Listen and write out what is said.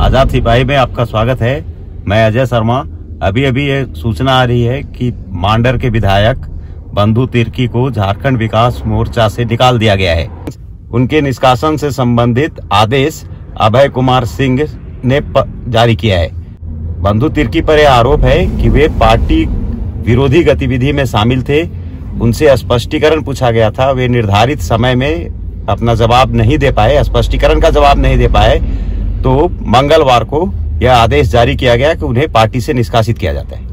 आज़ाद सिपाही में आपका स्वागत है। मैं अजय शर्मा। अभी अभी ये सूचना आ रही है कि मांडर के विधायक बंधु तिर्की को झारखंड विकास मोर्चा से निकाल दिया गया है। उनके निष्कासन से संबंधित आदेश अभय कुमार सिंह ने जारी किया है। बंधु तिर्की पर यह आरोप है कि वे पार्टी विरोधी गतिविधि में शामिल थे। उनसे स्पष्टीकरण पूछा गया था। वे निर्धारित समय में अपना जवाब नहीं दे पाए, स्पष्टीकरण का जवाब नहीं दे पाए। तो मंगलवार को यह आदेश जारी किया गया कि उन्हें पार्टी से निष्कासित किया जाता है।